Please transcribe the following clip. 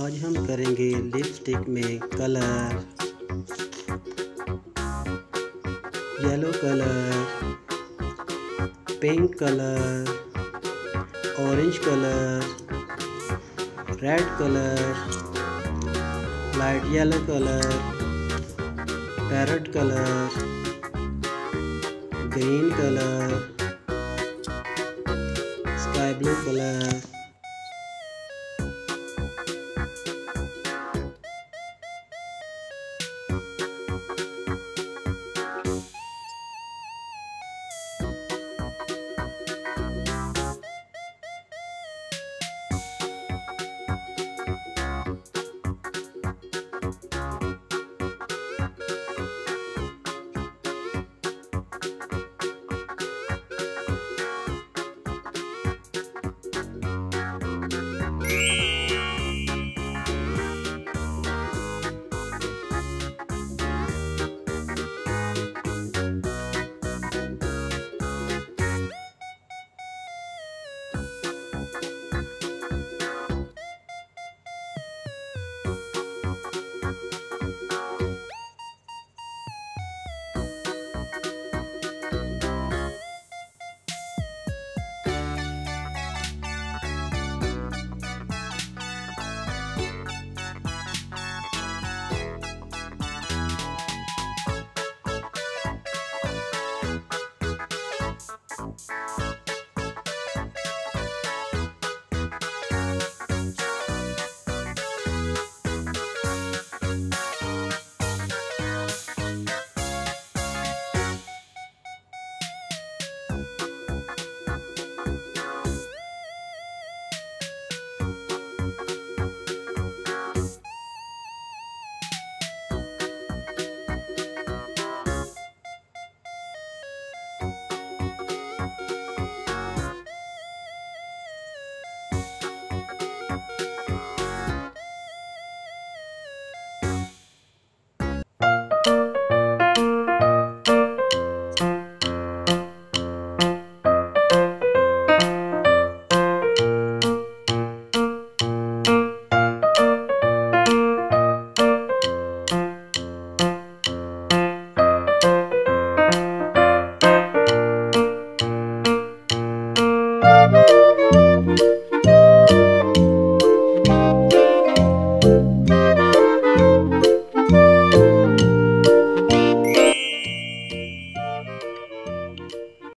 आज हम करेंगे लिपस्टिक में colour yellow colour pink colour orange colour red colour light yellow colour parrot colour green colour